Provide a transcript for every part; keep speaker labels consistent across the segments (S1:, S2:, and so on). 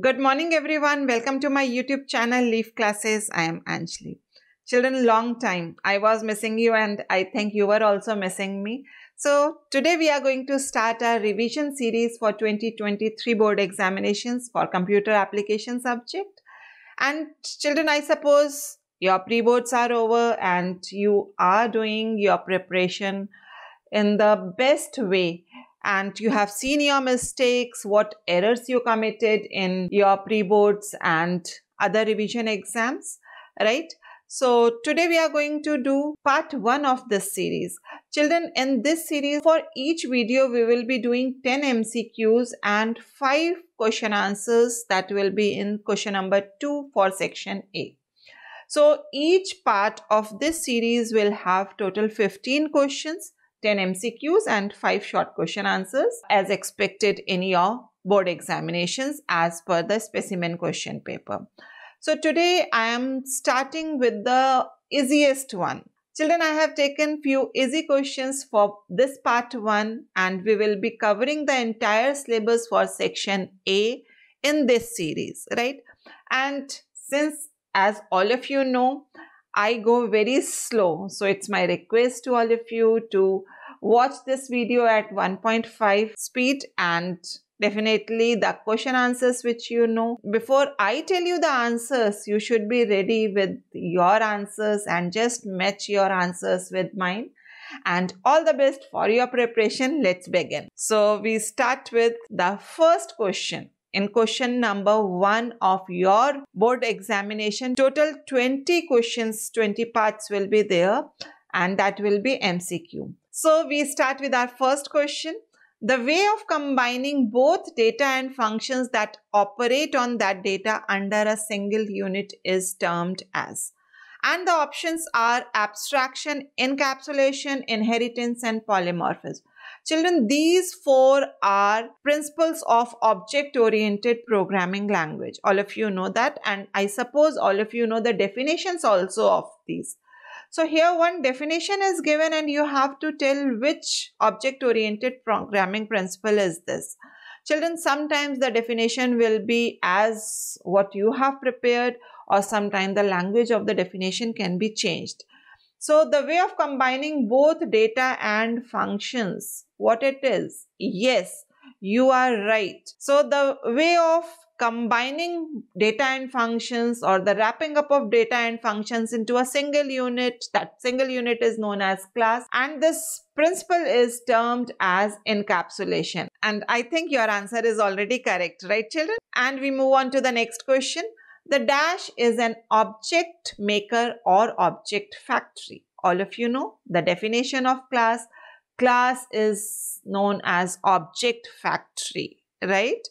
S1: Good morning, everyone. Welcome to my YouTube channel, Leaf Classes. I am Anjali. Children, long time. I was missing you, and I think you were also missing me. So, today we are going to start our revision series for 2023 board examinations for computer application subject. And, children, I suppose your pre boards are over and you are doing your preparation in the best way and you have seen your mistakes, what errors you committed in your pre-boards and other revision exams, right? So today we are going to do part 1 of this series. Children, in this series, for each video, we will be doing 10 MCQs and 5 question answers that will be in question number 2 for section A. So each part of this series will have total 15 questions 10 MCQs and 5 short question answers as expected in your board examinations as per the specimen question paper. So today I am starting with the easiest one. Children, I have taken few easy questions for this part 1 and we will be covering the entire syllabus for section A in this series, right? And since as all of you know, I go very slow. So it's my request to all of you to watch this video at 1.5 speed and definitely the question answers which you know. Before I tell you the answers, you should be ready with your answers and just match your answers with mine. And all the best for your preparation. Let's begin. So we start with the first question in question number one of your board examination. Total 20 questions, 20 parts will be there and that will be MCQ. So we start with our first question. The way of combining both data and functions that operate on that data under a single unit is termed as. And the options are abstraction, encapsulation, inheritance and polymorphism. Children, these four are principles of object-oriented programming language. All of you know that and I suppose all of you know the definitions also of these. So here one definition is given and you have to tell which object-oriented programming principle is this. Children, sometimes the definition will be as what you have prepared or sometimes the language of the definition can be changed. So the way of combining both data and functions, what it is? Yes, you are right. So the way of combining data and functions or the wrapping up of data and functions into a single unit. That single unit is known as class and this principle is termed as encapsulation. And I think your answer is already correct, right children? And we move on to the next question. The dash is an object maker or object factory. All of you know the definition of class. Class is known as object factory, right?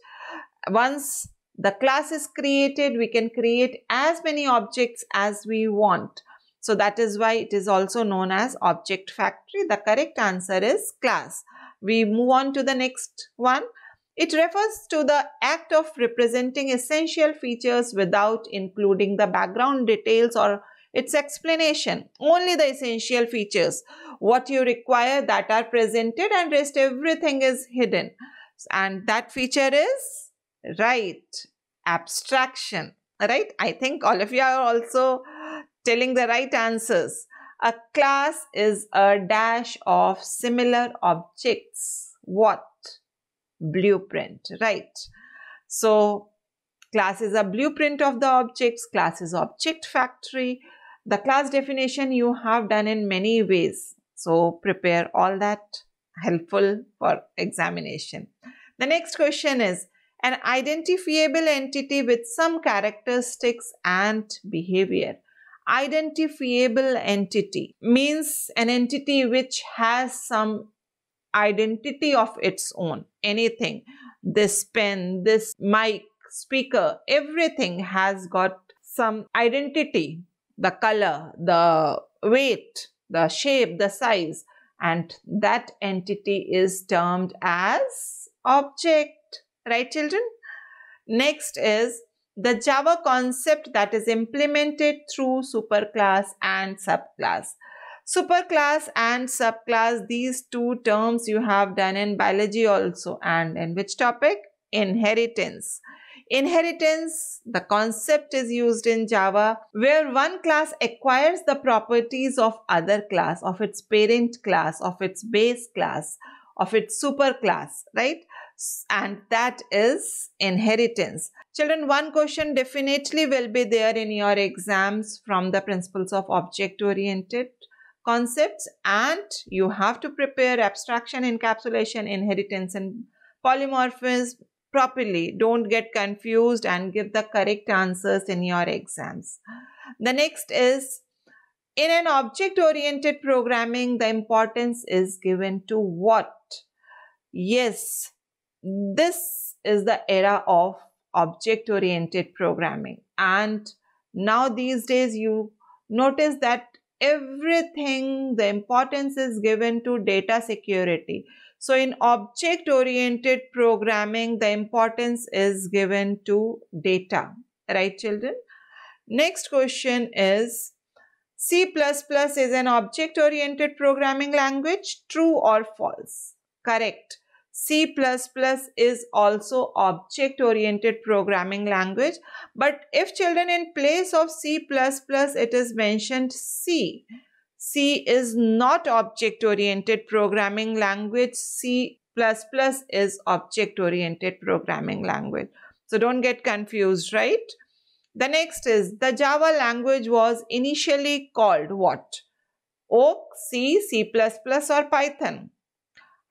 S1: Once the class is created, we can create as many objects as we want. So that is why it is also known as object factory. The correct answer is class. We move on to the next one. It refers to the act of representing essential features without including the background details or its explanation. Only the essential features, what you require that are presented and rest everything is hidden. And that feature is Right. Abstraction. Right. I think all of you are also telling the right answers. A class is a dash of similar objects. What? Blueprint. Right. So, class is a blueprint of the objects. Class is object factory. The class definition you have done in many ways. So, prepare all that helpful for examination. The next question is an identifiable entity with some characteristics and behavior. Identifiable entity means an entity which has some identity of its own. Anything. This pen, this mic, speaker, everything has got some identity. The color, the weight, the shape, the size. And that entity is termed as object right children? Next is the Java concept that is implemented through superclass and subclass. Superclass and subclass, these two terms you have done in biology also and in which topic? Inheritance. Inheritance, the concept is used in Java where one class acquires the properties of other class, of its parent class, of its base class, of its superclass, right? And that is inheritance. Children, one question definitely will be there in your exams from the principles of object-oriented concepts and you have to prepare abstraction, encapsulation, inheritance and polymorphism properly. Don't get confused and give the correct answers in your exams. The next is in an object-oriented programming, the importance is given to what? Yes, this is the era of object-oriented programming. And now these days you notice that everything, the importance is given to data security. So in object-oriented programming, the importance is given to data. Right, children? Next question is, C++ is an object-oriented programming language, true or false? Correct. C++ is also object-oriented programming language. But if children in place of C++, it is mentioned C. C is not object-oriented programming language. C++ is object-oriented programming language. So don't get confused, right? The next is the Java language was initially called what? Oak, C, C++ or Python?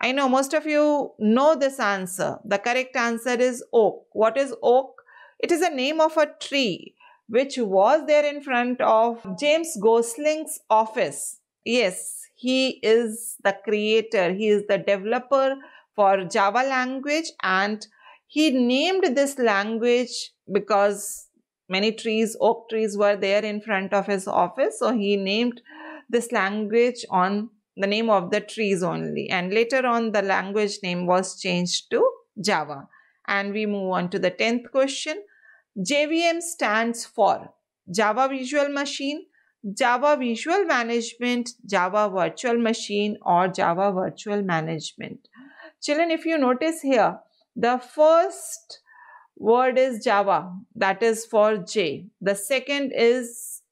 S1: I know most of you know this answer. The correct answer is oak. What is oak? It is a name of a tree which was there in front of James Gosling's office. Yes, he is the creator. He is the developer for Java language and he named this language because many trees, oak trees were there in front of his office. So he named this language on the name of the trees only and later on the language name was changed to Java. And we move on to the 10th question. JVM stands for Java Visual Machine, Java Visual Management, Java Virtual Machine or Java Virtual Management. Children, if you notice here, the first word is Java, that is for J. The second is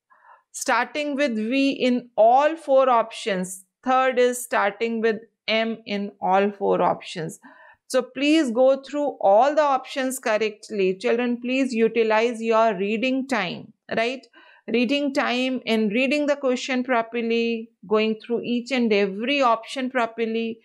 S1: starting with V in all four options, Third is starting with M in all four options. So please go through all the options correctly. Children, please utilize your reading time, right? Reading time in reading the question properly, going through each and every option properly.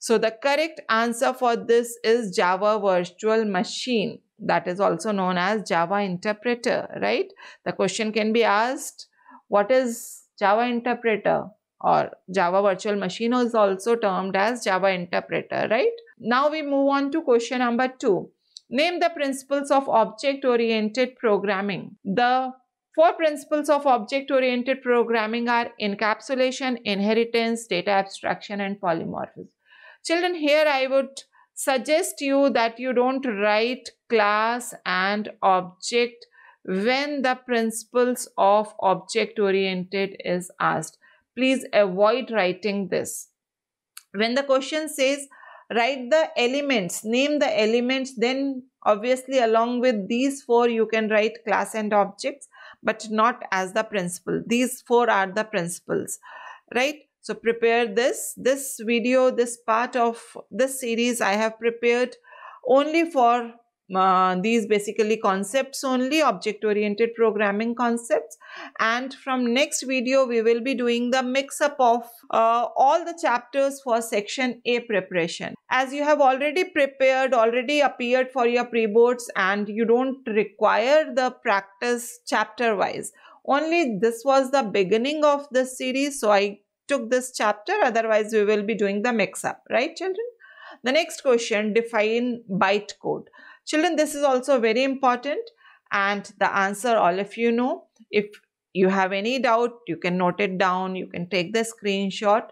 S1: So the correct answer for this is Java Virtual Machine. That is also known as Java Interpreter, right? The question can be asked, what is Java Interpreter? Or Java Virtual Machine is also termed as Java Interpreter, right? Now we move on to question number two. Name the principles of object-oriented programming. The four principles of object-oriented programming are encapsulation, inheritance, data abstraction, and polymorphism. Children, here I would suggest you that you don't write class and object when the principles of object-oriented is asked please avoid writing this. When the question says write the elements, name the elements, then obviously along with these four you can write class and objects but not as the principal. These four are the principles, right? So prepare this. This video, this part of this series I have prepared only for uh, these basically concepts only object oriented programming concepts. And from next video we will be doing the mix up of uh, all the chapters for section a preparation. As you have already prepared already appeared for your pre-boards and you don't require the practice chapter wise only this was the beginning of this series so i took this chapter. Otherwise we will be doing the mix up right children? The next question define bytecode Children, this is also very important and the answer all of you know. If you have any doubt, you can note it down, you can take the screenshot.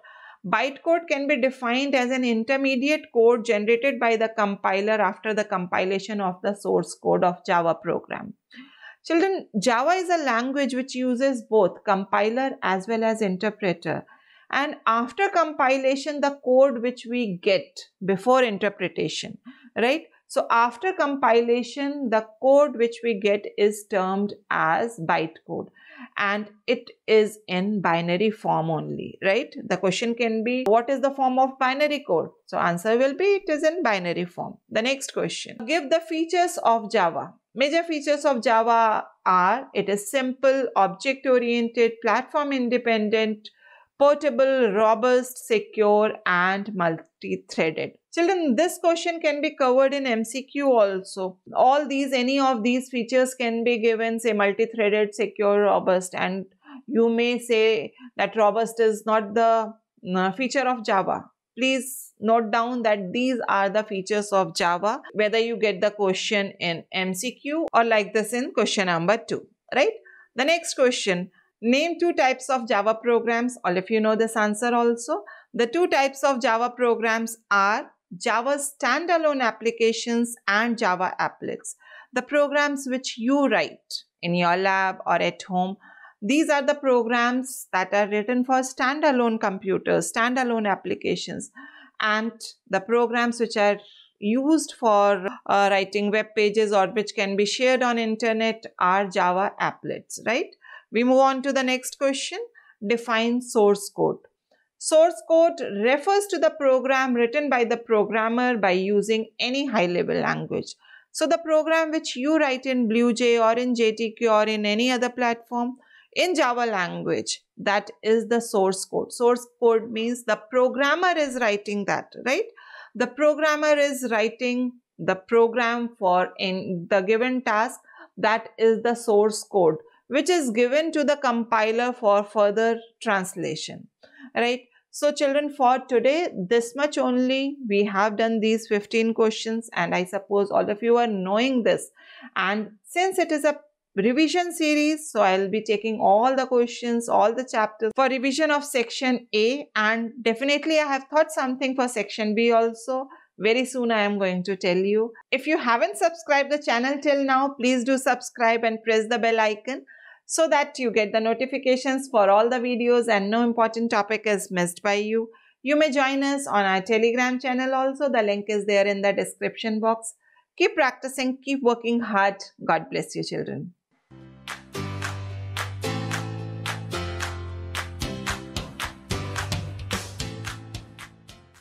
S1: Bytecode can be defined as an intermediate code generated by the compiler after the compilation of the source code of Java program. Children, Java is a language which uses both compiler as well as interpreter. And after compilation, the code which we get before interpretation, right? So after compilation, the code which we get is termed as bytecode and it is in binary form only, right? The question can be, what is the form of binary code? So answer will be, it is in binary form. The next question, give the features of Java. Major features of Java are, it is simple, object-oriented, platform-independent, portable, robust, secure and multi-threaded. Children, this question can be covered in MCQ also. All these, any of these features can be given, say multi-threaded, secure, robust and you may say that robust is not the uh, feature of Java. Please note down that these are the features of Java, whether you get the question in MCQ or like this in question number 2, right? The next question, name two types of Java programs. All of you know this answer also. The two types of Java programs are Java standalone applications and Java applets. The programs which you write in your lab or at home, these are the programs that are written for standalone computers, standalone applications, and the programs which are used for uh, writing web pages or which can be shared on internet are Java applets, right? We move on to the next question. Define source code. Source code refers to the program written by the programmer by using any high-level language. So the program which you write in BlueJ or in JDK or in any other platform in Java language, that is the source code. Source code means the programmer is writing that, right? The programmer is writing the program for in the given task that is the source code which is given to the compiler for further translation right? So children for today this much only. We have done these 15 questions and I suppose all of you are knowing this. And since it is a revision series so I'll be taking all the questions all the chapters for revision of section A. And definitely I have thought something for section B also very soon I am going to tell you. If you haven't subscribed the channel till now, please do subscribe and press the bell icon so that you get the notifications for all the videos and no important topic is missed by you. You may join us on our telegram channel also. The link is there in the description box. Keep practicing, keep working hard. God bless you children.